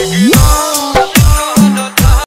Baby.